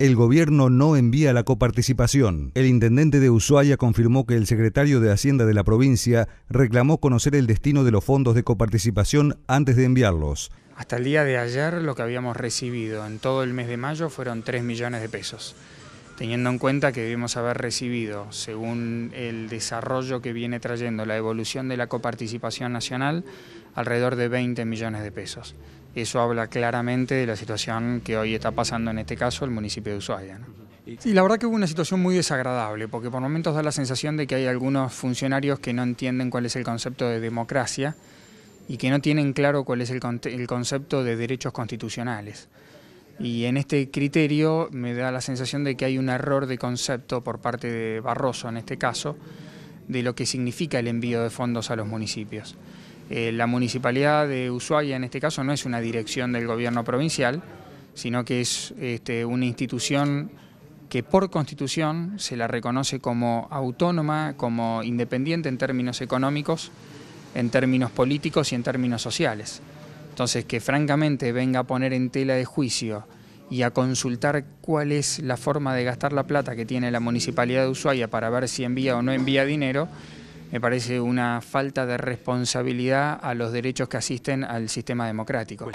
el gobierno no envía la coparticipación. El intendente de Ushuaia confirmó que el secretario de Hacienda de la provincia reclamó conocer el destino de los fondos de coparticipación antes de enviarlos. Hasta el día de ayer lo que habíamos recibido en todo el mes de mayo fueron 3 millones de pesos, teniendo en cuenta que debemos haber recibido, según el desarrollo que viene trayendo la evolución de la coparticipación nacional, alrededor de 20 millones de pesos. Eso habla claramente de la situación que hoy está pasando en este caso el municipio de Ushuaia. Sí, la verdad que hubo una situación muy desagradable, porque por momentos da la sensación de que hay algunos funcionarios que no entienden cuál es el concepto de democracia y que no tienen claro cuál es el concepto de derechos constitucionales. Y en este criterio me da la sensación de que hay un error de concepto por parte de Barroso, en este caso, de lo que significa el envío de fondos a los municipios. Eh, la municipalidad de Ushuaia en este caso no es una dirección del gobierno provincial, sino que es este, una institución que por constitución se la reconoce como autónoma, como independiente en términos económicos, en términos políticos y en términos sociales. Entonces, que francamente venga a poner en tela de juicio y a consultar cuál es la forma de gastar la plata que tiene la municipalidad de Ushuaia para ver si envía o no envía dinero, me parece una falta de responsabilidad a los derechos que asisten al sistema democrático.